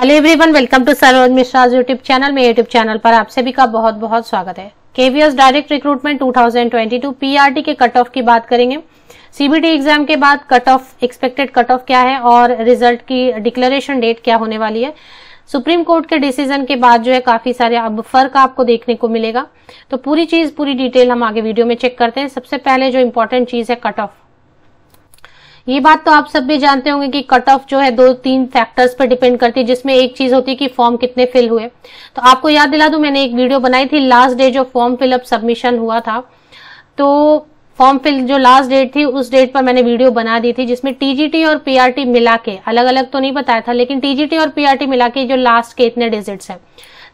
Hello everyone welcome to Saroj Mishra YouTube channel में YouTube channel पर आप सभी का बहुत बहुत स्वागत है। केवीएस डायरेक्ट रिक्रूटमेंट 2022 पीआरटी के कट ऑफ़ की बात करेंगे। सीबीटी एग्ज़ाम के बाद cut off expected cut off क्या है और रिज़ल्ट की डिक्लेरेशन डेट क्या होने वाली है। सुप्रीम कोर्ट के डिसीज़न के बाद जो है काफ़ी सारे अब फ़र्क आपको देखने को मिलेगा। तो पूरी चीज़, पूरी डिटेल हम आगे वीडियो में चेक करते हैं। सबसे पहले जो इम्पोर्टेंट चीज़ है कट ऑफ़ ये बात तो आप सब भी जानते होंगे कि कट ऑफ़ जो है दो तीन फैक्टर्स पर डिपेंड करती है, जिसमें एक चीज़ होती है कि फॉर्म कितने फिल हुए। तो आपको याद दिला दूँ, मैंने एक वीडियो बनाई थी लास्ट डे जो फॉर्म फिलअप सबमिशन हुआ था। तो फॉर्म फिल जो लास्ट डेट थी, उस डेट पर मैंने वीडियो बना दी थी, जिसमें टीजीटी और पीआरटी मिला के अलग अलग तो नहीं बताया था, लेकिन टीजीटी और पीआरटी मिला के जो लास्ट के इतने डिजिट्स है।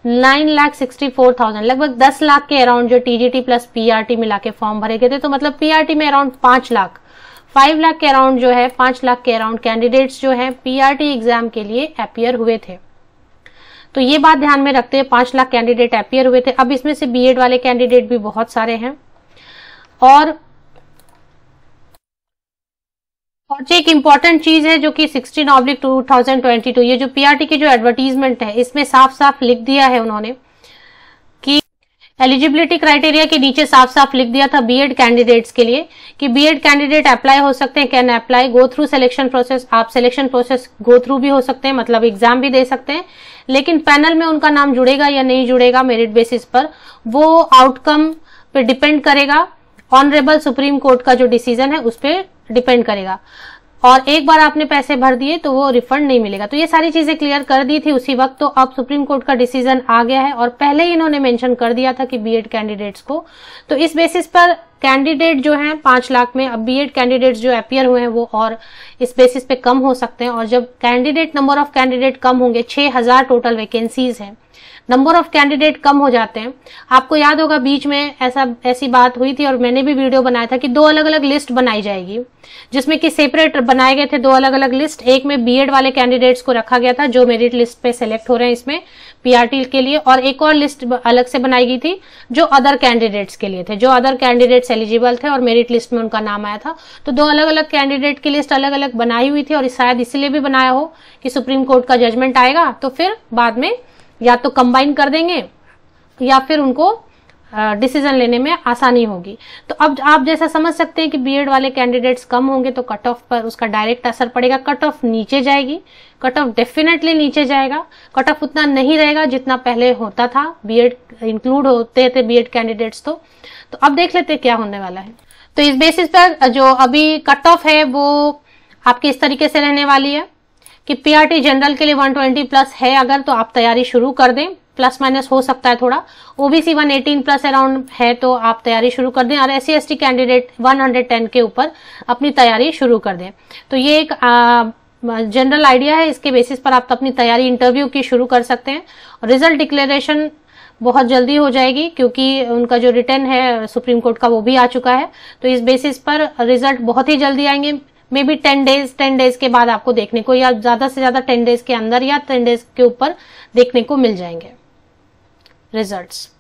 Nine lakh sixty four thousand लगभग दस लाख के अराउंड जो टीजीटी प्लस पीआरटी मिला के फॉर्म भरे गए थे तो मतलब पीआरटी में अराउंड पाँच लाख। फाइव लाख के अराउंड जो है, पाँच लाख के अराउंड कैंडिडेट्स जो है पीआरटी एग्ज़ाम के लिए अपियर हुए थे। तो ये बात ध्यान में रखते हैं पाँच लाख कैंडिडेट अपियर हुए थे। अब इसमें से बीएड वाले कैंडिडेट भी बहुत सारे हैं। और और जो एक इंपॉर्टेंट चीज़ है जो कि 16 ऑब्लिक 2022 ये जो पीआरटी की जो एडवर्टीजमेंट है, इसमें साफ़ साफ़ लिख दिया है उन्होंने। एलिजिबिलिटी क्राइटेरिया के नीचे साफ़ साफ़ लिख दिया था बीएड कैंडिडेट्स के लिए कि बीएड कैंडिडेट अप्लाई हो सकते हैं can apply go through selection process आप सिलेक्शन प्रोसेस गो थ्रू भी हो सकते हैं मतलब एग्ज़ाम भी दे सकते हैं, लेकिन पैनल में उनका नाम जुड़ेगा या नहीं जुड़ेगा मेरिट बेसिस पर, वो आउटकम पे डिपेंड करेगा ऑनरेबल सुप्रीम कोर्ट का जो डिसीज़न है उस पर डिपेंड करेगा। और एक बार आपने पैसे भर दिए तो वो रिफंड नहीं मिलेगा। तो ये सारी चीज़ें क्लियर कर दी थी उसी वक्त। तो अब सुप्रीम कोर्ट का डिसीज़न आ गया है और पहले ही इन्होंने मेंशन कर दिया था कि बीएड कैंडिडेट्स को। तो इस बेसिस पर कैंडिडेट जो हैं, पाँच लाख में अब बीएड कैंडिडेट्स जो अपियर हुए हैं, वो और इस बेसिस पे कम हो सकते हैं। और जब कैंडिडेट नंबर ऑफ़ कैंडिडेट कम होंगे, छह हज़ार टोटल वैकेंसीज हैं। नंबर ऑफ़ कैंडिडेट कम हो जाते हैं। आपको याद होगा, बीच में ऐसा, ऐसी बात हुई थी और मैंने भी वीडियो बनाया था कि दो अलग अलग लिस्ट बनाई जाएगी, जिसमें कि सेपरेट बनाए गए थे दो अलग अलग लिस्ट एक में बीएड वाले कैंडिडेट्स को रखा गया था, जो मेरिट लिस्ट पे सिलेक्ट हो रहे हैं इसमें पीआरटी के लिए। और एक और लिस्ट अलग से बनाई गई थी, जो अदर कैंडिडेट्स के लिए थे, जो अदर कैंडिडेट्स एलिजिबल थे और मेरिट लिस्ट में उनका नाम आया था। तो दो अलग अलग कैंडिडेट की लिस्ट अलग अलग बनाई हुई थी और शायद इसलिए भी बनाया हो कि सुप्रीम कोर्ट का जजमेंट आएगा तो फिर बाद में या तो कंबाइन कर देंगे या फिर उनको डिसीज़न लेने में आसानी होगी। तो अब आप जैसा समझ सकते हैं कि बीएड वाले कैंडिडेट्स कम होंगे तो कट ऑफ़ पर उसका डायरेक्ट असर पड़ेगा। कट ऑफ़ नीचे जाएगी। कट ऑफ़ डेफिनेटली नीचे जाएगा। कट ऑफ़ उतना नहीं रहेगा जितना पहले होता था। बीएड इंक्लूड होते थे बीएड कैंडिडेट्स तो। तो अब देख लेते क्या होने वाला है। तो इस बेसिस पर जो अभी कट ऑफ़ है, वो आपकी इस तरीके से रहने वाली है कि पीआरटी जनरल के लिए 120 प्लस है अगर तो आप तैयारी शुरू कर दें। प्लस माइनस हो सकता है थोड़ा। ओबीसी 118 प्लस अराउंड है तो आप तैयारी शुरू कर दें और एस सी कैंडिडेट 110 के ऊपर अपनी तैयारी शुरू कर दें। तो ये एक जनरल आइडिया है। इसके बेसिस पर आप अपनी तैयारी इंटरव्यू की शुरू कर सकते हैं। और रिज़ल्ट डिक्लेरेशन बहुत जल्दी हो जाएगी क्योंकि उनका जो रिटर्न है, सुप्रीम कोर्ट का वो भी आ चुका है। तो इस बेसिस पर रिज़ल्ट बहुत ही जल्दी आएँगे। Maybe ten days ten days के बाद आपको देखने को या ज़्यादा से ज़्यादा टेन डेज़ के अंदर या टेन डेज़ के ऊपर देखने को मिल जाएँगे। results.